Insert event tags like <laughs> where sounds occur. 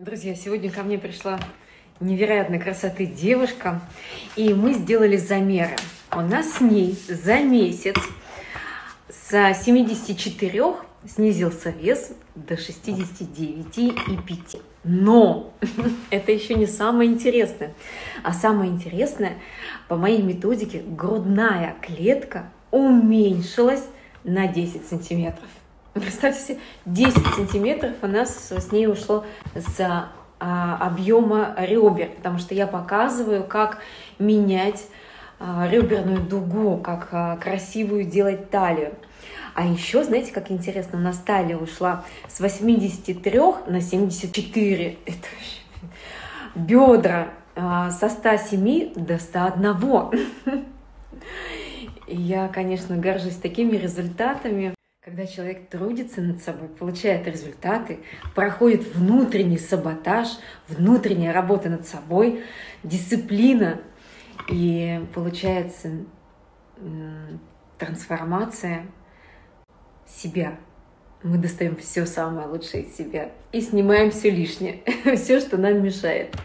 Друзья, сегодня ко мне пришла невероятной красоты девушка, и мы сделали замеры. У нас с ней за месяц с 74 снизился вес до 69,5. Но <laughs> это еще не самое интересное. А самое интересное, по моей методике, грудная клетка уменьшилась на 10 сантиметров. <laughs> Представьте себе, 10 сантиметров у нас с ней ушло с а, объема ребер, потому что я показываю, как менять а, реберную дугу, как а, красивую делать талию. А еще, знаете, как интересно, у нас талия ушла с 83 на 74. Это бедра со 107 до 101. <laughs> И я, конечно, горжусь такими результатами. Когда человек трудится над собой, получает результаты, проходит внутренний саботаж, внутренняя работа над собой, дисциплина, и получается трансформация себя. Мы достаем все самое лучшее из себя и снимаем все лишнее, <laughs> все, что нам мешает.